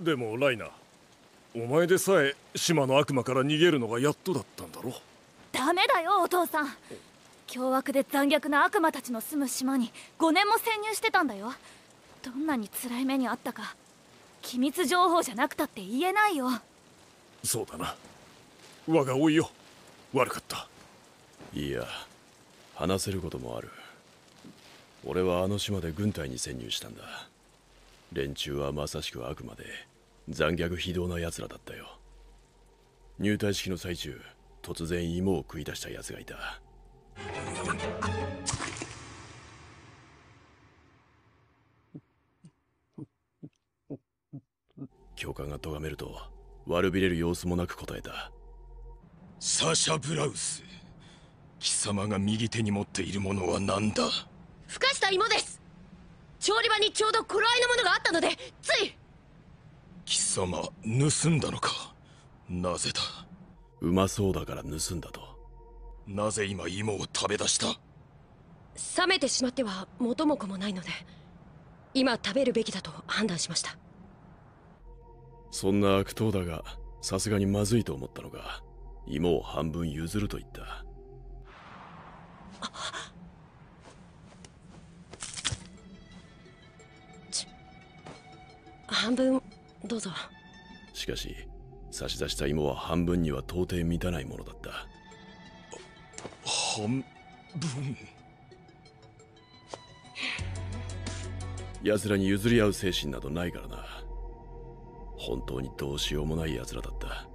でもライナお前でさえ島の悪魔から逃げるのがやっとだったんだろ。ダメだよお父さん。凶悪で残虐な悪魔たちの住む島に5年も潜入してたんだよ。どんなに辛い目にあったか機密情報じゃなくたって言えないよ。そうだな。我が老いよ。悪かった。いや話せることもある。俺はあの島で軍隊に潜入したんだ連中はまさしく悪魔で残虐非道な奴らだったよ。入隊式の最中突然芋を食い出した奴がいた。教官が咎めると悪びれる様子もなく答えた。サシャ・ブラウス貴様が右手に持っているものは何だ？ふかした芋です調理場にちょうど頃合いのものがあったのでつい。貴様盗んだのか？なぜだ？うまそうだから盗んだと。なぜ今芋を食べ出した？冷めてしまっては元も子もないので今食べるべきだと判断しました。そんな悪党だがさすがにまずいと思ったのか。芋を半分譲ると言った半分どうぞ。しかし差し出した芋は半分には到底満たないものだった。半分？奴らに譲り合う精神などないからな。本当にどうしようもない奴らだった。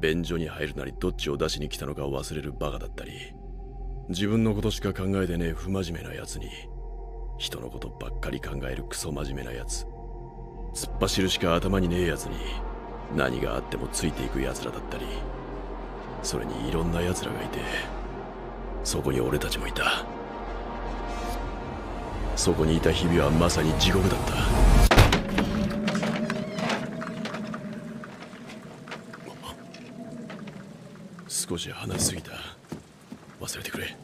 便所に入るなりどっちを出しに来たのかを忘れるバカだったり自分のことしか考えてねえ不真面目な奴に人のことばっかり考えるクソ真面目な奴突っ走るしか頭にねえ奴に何があってもついていく奴らだったりそれにいろんな奴らがいてそこに俺たちもいた。そこにいた日々はまさに地獄だった。少し話しすぎた。忘れてくれ。